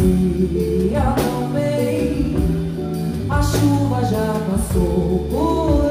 Se acalmei, a chuva já passou por